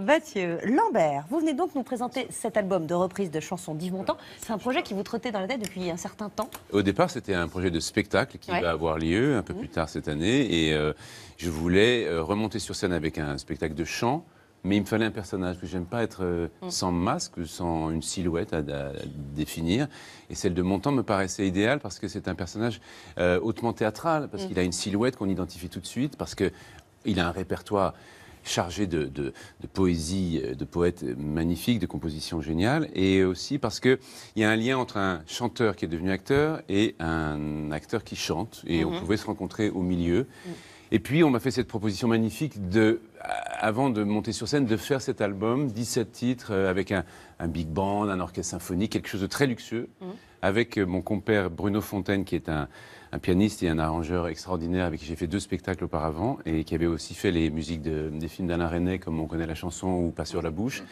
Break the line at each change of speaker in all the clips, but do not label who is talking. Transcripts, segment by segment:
Mathieu. Lambert, vous venez donc nous présenter cet album de reprise de chansons d'Yves Montand. C'est un projet qui vous trottait dans la tête depuis un certain temps.
Au départ, c'était un projet de spectacle qui
Ouais.
va avoir lieu un peu plus tard cette année. Et euh, je voulais euh, remonter sur scène avec un spectacle de chant. Mais il me fallait un personnage, que j'aime pas être euh, sans masque, sans une silhouette à, à définir. Et celle de Montand me paraissait idéale parce que c'est un personnage euh, hautement théâtral, parce qu'il a une silhouette qu'on identifie tout de suite, parce qu'il a un répertoire chargé de, de- de poésie, euh, de poètes magnifiques, de compositions géniales, et aussi parce qu'il y a un lien entre un chanteur qui est devenu acteur et un acteur qui chante, et on pouvait se rencontrer au milieu. Et puis, on m'a fait cette proposition magnifique de, avant de monter sur scène, de faire cet album, 17 titres, euh, avec un, un big band, un orchestre symphonique, quelque chose de très luxueux, avec euh, mon compère Bruno Fontaine, qui est un, pianiste et un arrangeur extraordinaire, avec qui j'ai fait deux spectacles auparavant, et qui avait aussi fait les musiques de- des films d'Alain Resnais, comme On connaît la chanson ou Pas sur la bouche.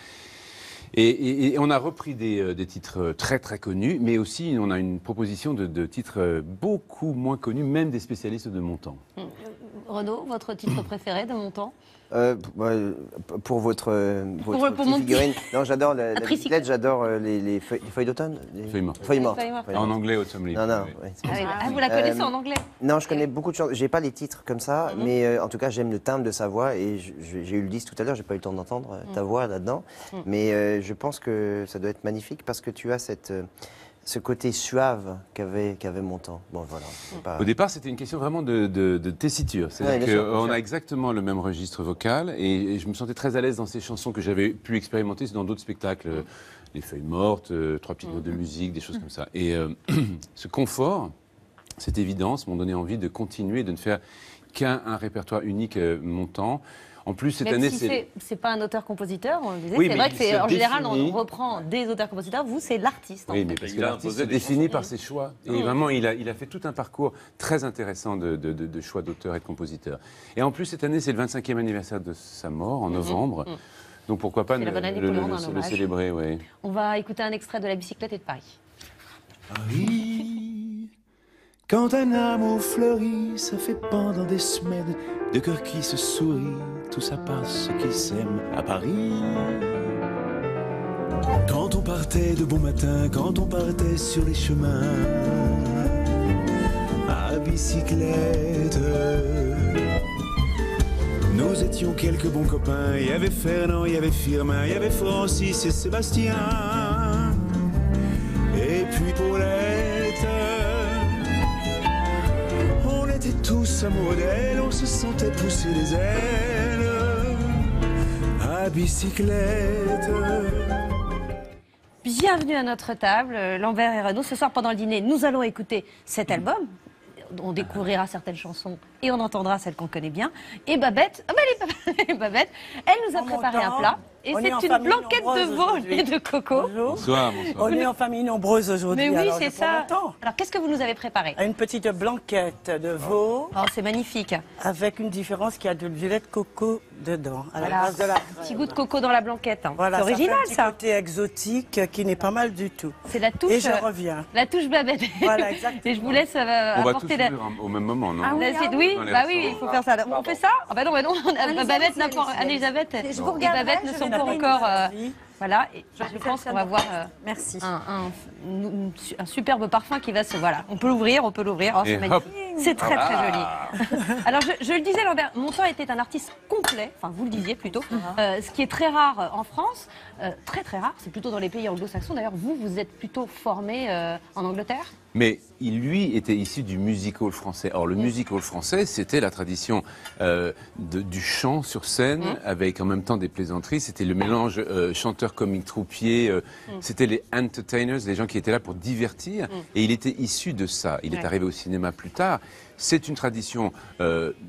Et, on a repris des, euh, des titres très très connus, mais aussi on a une proposition de, titres beaucoup moins connus, même des spécialistes de mon temps.
Renaud, votre titre préféré de Montand
Euh, p- ouais, euh, pour votre, euh, votre
pour mon
figurine. Non, j'adore la, la bicyclette, j'adore euh, les, les feuilles, les feuilles d'automne. les-
Feuilles mortes.
Feuilles mortes.
Feuilles mortes.
Feuilles
En anglais, Autumn Leaves.
Non, non.
oui.
ouais.
ah, oui, ah, vous la connaissez
Euh,
en anglais
Non, je connais beaucoup de chansons. J'ai pas les titres comme ça, mais euh, en tout cas, j'aime le timbre de sa voix. Et j'ai eu le disque tout à l'heure, j'ai pas eu le temps d'entendre euh, ta voix là-dedans. Mais euh, je pense que ça doit être magnifique parce que tu as cette, euh, ce côté suave qu'avait qu'avait Montand. Bon, voilà. pas-
Au départ, c'était une question vraiment de, de- de tessiture. C'est-à-dire qu'on a exactement le même registre vocal et, et je me sentais très à l'aise dans ces chansons que j'avais pu expérimenter dans d'autres spectacles. euh, Les feuilles mortes, euh, trois petites notes de musique, des choses comme ça. Et euh, ce confort, cette évidence m'ont donné envie de continuer, de ne faire qu'un un répertoire unique euh, montant. En plus, cette
Même
année,
si
c'est...
c'est pas un auteur-compositeur, on le disait,
Oui,
c'est vrai que c'est en général on reprend des auteurs-compositeurs. Vous, c'est l'artiste. en
Oui,
fait.
mais parce que l'artiste se définit par ses choix. Et vraiment, il a, il a fait tout un parcours très intéressant de, de- de- de choix d'auteur et de compositeur. Et en plus, cette année, c'est le 25e anniversaire de sa mort, en novembre. Donc pourquoi pas
C'est la
ne-
bonne année
le, le- célébrer, oui.
On va écouter un extrait de La bicyclette et de Paris.
Paris. Quand un amour fleurit, ça fait pendant des semaines de cœurs qui se sourient, tout ça passe qu'ils s'aiment à Paris. Quand on partait de bon matin, quand on partait sur les chemins à bicyclette. Nous étions quelques bons copains, il y avait Fernand, il y avait Firmin, il y avait Francis et Sébastien. Tous amoureux d'elle, on se sentait pousser les ailes à bicyclette.
Bienvenue à notre table, Lambert et Renaud. Ce soir, pendant le dîner, nous allons écouter cet album. On découvrira certaines chansons et on entendra celles qu'on connaît bien. Et Babette, bah, pas- Babette, elle nous a préparé un plat. Et
on est
c'est une blanquette de veau
aujourd'hui.
et de coco.
Bonjour.
Bonsoir, bonsoir.
On est en famille nombreuse aujourd'hui.
Mais oui, c'est ça. Alors, qu'est-ce que vous nous avez préparé?
Une petite blanquette de veau
Oh, c'est magnifique.
avec une différence qu'il y a de lait de coco dedans, à la
Voilà.
de la
Un petit goût de coco dans la blanquette. hein.
Voilà,
c'est
ça
original,
un petit
ça.
côté exotique qui n'est pas mal du tout.
C'est la touche.
Et je
euh,
reviens.
La touche Babette.
Voilà, exactement.
Et je vous laisse euh,
On va tous
apporter la.
en- au même moment, non
c'est- oui,
Dans les
bah oui, il faut faire ça. On fait ça? Ah bah non, bah non. on a-
Elisabeth,
Babette
c'est
n'a pas.
Elisabeth.
Anne-Elisabeth
Je vous
et
regarderai,
Babette ne sont encore. euh. Voilà, et je pense qu'on va voir euh,
Merci.
un, un- une- un superbe parfum qui va se. Voilà, on peut l'ouvrir, on peut l'ouvrir. Oh, c'est très très joli. Alors je, je le disais, Lambert, Montand était un artiste complet, enfin vous le disiez plutôt, euh, ce qui est très rare en France, euh, très très rare, c'est plutôt dans les pays anglo-saxons. D'ailleurs, vous, vous êtes plutôt formé euh, en Angleterre?
Mais il, lui, était issu du music hall français. Or, le music hall français, c'était la tradition euh, de- du chant sur scène, avec en même temps des plaisanteries. C'était le mélange euh, chanteur, comique, troupier. euh, C'était les entertainers, les gens qui étaient là pour divertir. Et il était issu de ça. Il est arrivé au cinéma plus tard. C'est une tradition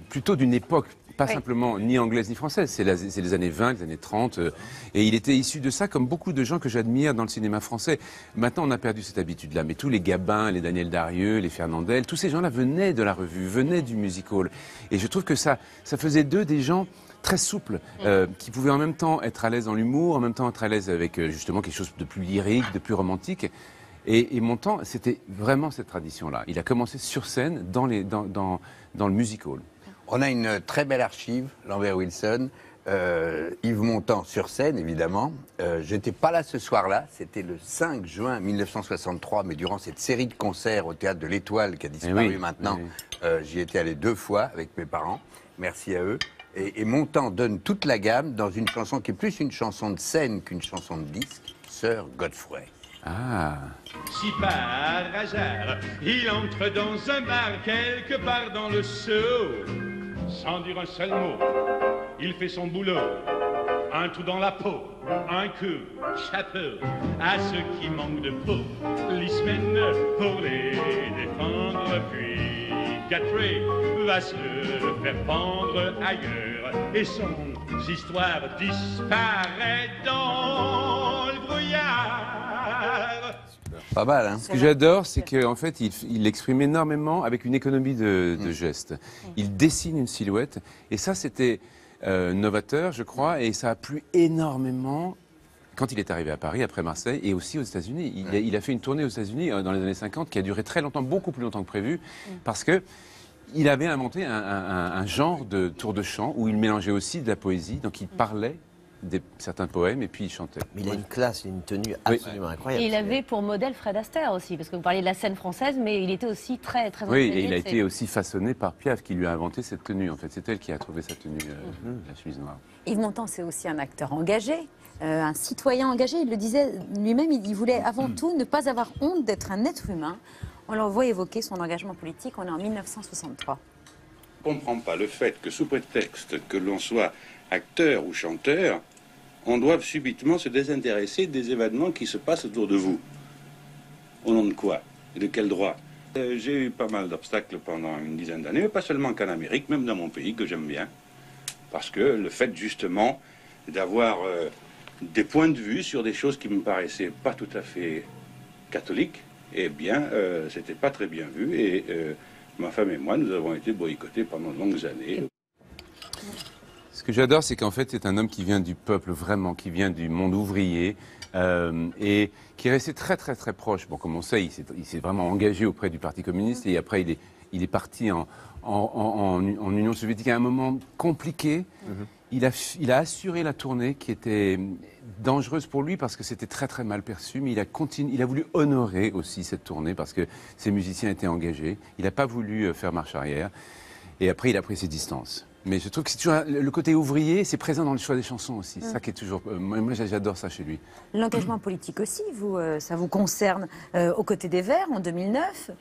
plutôt d'une époque pas
Oui.
simplement ni anglaise ni française, c'est les années 20, les années 30, euh, et il était issu de ça comme beaucoup de gens que j'admire dans le cinéma français. Maintenant, on a perdu cette habitude-là, mais tous les Gabins, les Daniel Darieux, les Fernandel, tous ces gens-là venaient de la revue, venaient du music hall, et je trouve que ça, ça faisait d'eux des gens très souples, euh, qui pouvaient en même temps être à l'aise dans l'humour, en même temps être à l'aise avec euh, justement quelque chose de plus lyrique, de plus romantique. Et, et Montand, c'était vraiment cette tradition-là. Il a commencé sur scène dans, les, dans, dans, dans le music hall.
On a une très belle archive, Lambert Wilson, euh, Yves Montand sur scène, évidemment. Euh, J'étais pas là ce soir-là, c'était le 5 juin 1963, mais durant cette série de concerts au théâtre de l'Étoile qui a disparu
Eh oui,
maintenant,
oui.
euh, j'y étais allé deux fois avec mes parents. Merci à eux. Et, et Montand donne toute la gamme dans une chanson qui est plus une chanson de scène qu'une chanson de disque, Sœur Godfrey.
Ah,
Si par hasard il entre dans un bar quelque part dans le Sceau, sans dire un seul mot, il fait son boulot. Un trou dans la peau, un coup, chapeau, à ceux qui manquent de peau, l'ismène pour les défendre. Puis Godfrey va se faire pendre ailleurs et son histoire disparaît dans
Pas mal, hein.
Ce que j'adore, c'est qu'en fait, il, il exprime énormément avec une économie de, de gestes. Il dessine une silhouette, et ça, c'était euh, novateur, je crois, et ça a plu énormément quand il est arrivé à Paris, après Marseille, et aussi aux États-Unis. Il, a- il a fait une tournée aux États-Unis euh, dans les années 50 qui a duré très longtemps, beaucoup plus longtemps que prévu, parce que il avait inventé un, un- un genre de tour de chant où il mélangeait aussi de la poésie, donc il parlait des, certains poèmes et puis il chantait.
Mais il a une classe, une tenue absolument incroyable.
Et il avait pour modèle Fred Astaire aussi, parce que vous parliez de la scène française, mais il était aussi très très
Oui, et il a
ses-
été aussi façonné par Piaf qui lui a inventé cette tenue. En fait, c'est elle qui a trouvé sa tenue, euh, la chemise noire.
Yves Montand, c'est aussi un acteur engagé, euh, un citoyen engagé. Il le disait lui-même, il il voulait avant tout ne pas avoir honte d'être un être humain. On l'envoie évoquer son engagement politique. On est en 1963.
Je ne comprends pas le fait que sous prétexte que l'on soit acteur ou chanteur, on doive subitement se désintéresser des événements qui se passent autour de vous. Au nom de quoi Et de quel droit? Euh, J'ai eu pas mal d'obstacles pendant une dizaine d'années, mais pas seulement qu'en Amérique, même dans mon pays que j'aime bien. Parce que le fait justement d'avoir euh, des points de vue sur des choses qui me paraissaient pas tout à fait catholiques, eh bien, euh, c'était pas très bien vu. Et euh, ma femme et moi, nous avons été boycottés pendant de longues années.
Ce que j'adore, c'est qu'en fait, c'est un homme qui vient du peuple vraiment, qui vient du monde ouvrier euh, et qui est resté très très très proche. Bon, comme on sait, il s'est- vraiment engagé auprès du Parti communiste et après, il est, il est parti en, en, en- en- en Union soviétique à un moment compliqué. Il a, il a assuré la tournée qui était dangereuse pour lui parce que c'était très très mal perçu, mais il a, continué, il a voulu honorer aussi cette tournée parce que ses musiciens étaient engagés. Il n'a pas voulu euh, faire marche arrière. Et après, il a pris ses distances. Mais je trouve que c'est toujours un- le côté ouvrier, c'est présent dans le choix des chansons aussi. Ça qui est toujours. euh, moi, moi, j'adore ça chez lui.
L'engagement politique aussi, vous, euh, ça vous concerne euh, aux côtés des Verts en 2009.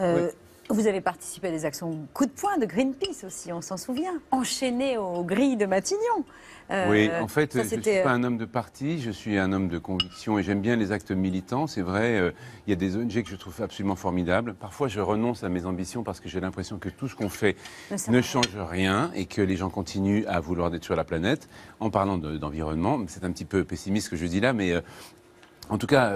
Euh, Vous avez participé à des actions coup de poing de Greenpeace aussi, on s'en souvient. Enchaîné aux grilles de Matignon. Euh,
oui, en fait,
ça,
je ne suis pas
euh,
un homme de parti, je suis un homme de conviction et j'aime bien les actes militants. C'est vrai, euh, il y a des ONG que je trouve absolument formidables. Parfois, je renonce à mes ambitions parce que j'ai l'impression que tout ce qu'on fait
Ne
change rien et que les gens continuent à vouloir détruire la planète en parlant de- d'environnement. c'est un petit peu pessimiste ce que je dis là, mais euh, en tout cas,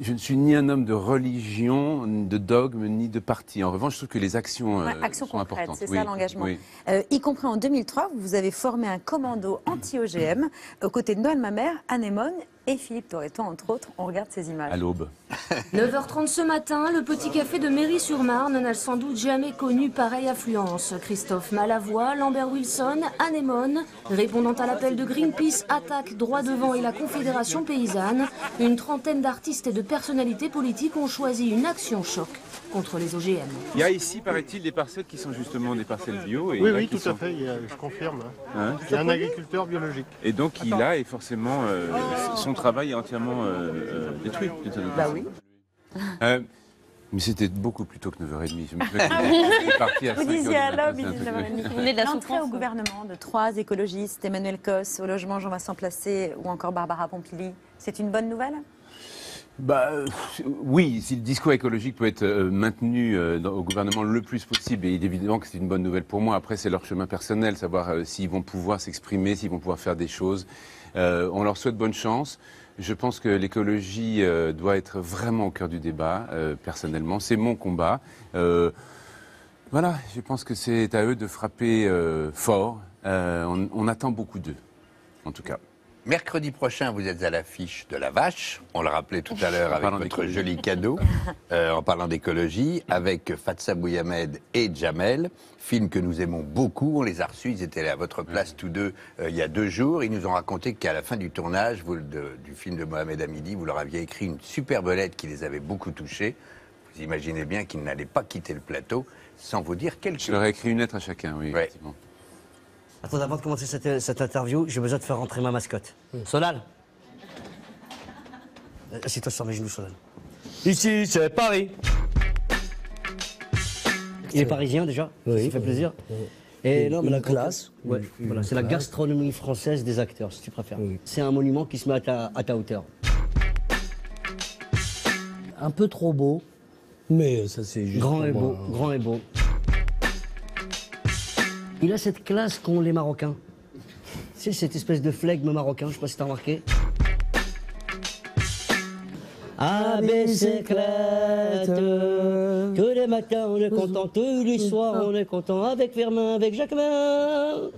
je ne suis ni un homme de religion, de dogme, ni de parti. En revanche, je trouve que les actions euh,
Ouais, actions
sont
concrètes,
importantes.
c'est
Oui,
ça l'engagement.
oui.
Euh, y compris en 2003, vous avez formé un commando anti-OGM aux côtés de Noël Mamère, Anémone et Philippe Torreton, entre autres. On regarde ces images.
À l'aube.
9h30 ce matin, le petit café de Méry-sur-Marne n'a sans doute jamais connu pareille affluence. Christophe Malavoie, Lambert Wilson, Anémone, répondant à l'appel de Greenpeace, Attaque, Droit devant et la Confédération paysanne, une trentaine d'artistes et de personnalités politiques ont choisi une action choc contre les OGM.
Il y a ici, paraît-il, des parcelles qui sont justement des parcelles bio. Et
Oui, oui, tout à fait, il y a- je confirme.
Hein
Il y a un agriculteur biologique.
Et donc il a et forcément euh, son travail est entièrement euh, euh, détruit.
Bah oui.
Euh, mais c'était beaucoup plus tôt que 9h30. Je me souviens que j'étais parti à
Vous
5 heures
disiez à
c'est
il
de la
L'entrée
souffrance.
au gouvernement de trois écologistes, Emmanuel Cos, au logement Jean-Vincent Placé ou encore Barbara Pompili, c'est une bonne nouvelle?
Bah, oui, si le discours écologique peut être maintenu dans- au gouvernement le plus possible, et il est évidemment que c'est une bonne nouvelle pour moi. Après, c'est leur chemin personnel, savoir euh, s'ils vont pouvoir s'exprimer, s'ils vont pouvoir faire des choses. Euh, on leur souhaite bonne chance. Je pense que l'écologie euh, doit être vraiment au cœur du débat, euh, personnellement. C'est mon combat. Voilà, je pense que c'est à eux de frapper fort. On attend beaucoup d'eux, en tout cas.
Mercredi prochain, vous êtes à l'affiche de La Vache. On le rappelait tout à l'heure avec votre joli cadeau, euh, en parlant d'écologie, avec Fatsa Bouyamed et Jamel. Film que nous aimons beaucoup. On les a reçus. Ils étaient à votre place tous deux euh, il y a deux jours. Ils nous ont raconté qu'à la fin du tournage vous, de- du film de Mohamed Hamidi, vous leur aviez écrit une superbe lettre qui les avait beaucoup touchés. Vous imaginez bien qu'ils n'allaient pas quitter le plateau sans vous dire quelque
Je
chose.
leur ai écrit une lettre à chacun, oui,
Ouais.
effectivement.
Attends, avant de commencer cette, cette interview, j'ai besoin de faire rentrer ma mascotte. Solal Euh, Assieds-toi sur mes genoux, Solal. Ici, c'est Paris. Il est parisien déjà, ça fait plaisir. Et non, mais la classe, ouais, voilà, c'est la gastronomie française des acteurs, si tu préfères. C'est un monument qui se met à ta, à ta hauteur.
Un peu trop beau, mais ça c'est juste.
Grand
pour
et
moi.
beau, grand et beau. Il a cette classe qu'ont les Marocains. C'est cette espèce de flegme marocain, je sais pas si t'as remarqué. Ah, bicyclette, tous les matins on est content, tous les soirs on est content, avec Firmin, avec Jacquemin,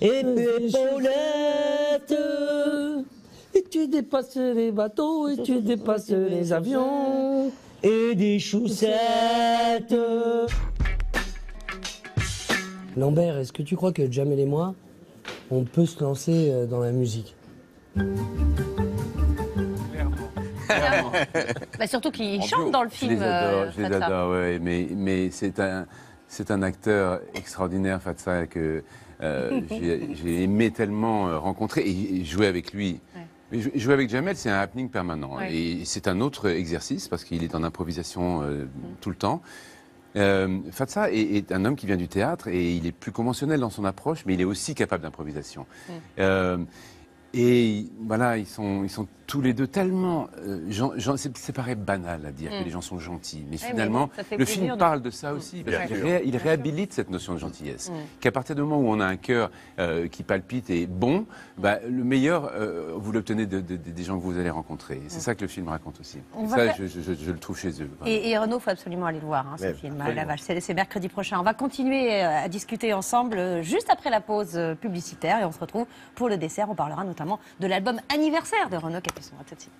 et puis Paulette.
Et tu dépasses les bateaux, et tu dépasses les avions.
et des chaussettes.
Lambert, est-ce que tu crois que Jamel et moi, on peut se lancer euh, dans la musique?
Bah, surtout qu'il chante dans le
Je
film.
les adore,
euh,
je les adore, ouais, mais, mais c'est un, c'est un acteur extraordinaire, Fatsa, que euh, j'ai aimé tellement rencontrer et, jouer avec lui. Jouer avec Jamel, c'est un happening permanent.
Ouais.
Et c'est un autre exercice parce qu'il est en improvisation euh, tout le temps. Euh, Fatsa est, est un homme qui vient du théâtre et il est plus conventionnel dans son approche, mais il est aussi capable d'improvisation. Euh, et voilà, ils sont, ils sont tous les deux tellement. euh, c'est, paraît banal à dire
Mm.
que les gens sont gentils, mais
mais
finalement, le
plaisir
film
de-
parle de ça aussi. Parce
sûr.
ré- il réhabilite cette notion de gentillesse.
Mm.
Qu'à partir du moment où on a un cœur euh, qui palpite et bon, bah, le meilleur, euh, vous l'obtenez de- de- de- des gens que vous allez rencontrer. C'est ça que le film raconte aussi.
On
Et
va
ça,
faire-
je, je- je le trouve chez eux.
Et, et Renaud, il faut absolument aller le voir, hein, ce film,
absolument.
La Vache. C'est mercredi prochain. On va continuer euh, à discuter ensemble juste après la pause publicitaire et on se retrouve pour le dessert. On parlera notamment de l'album anniversaire de Renaud À tout de suite.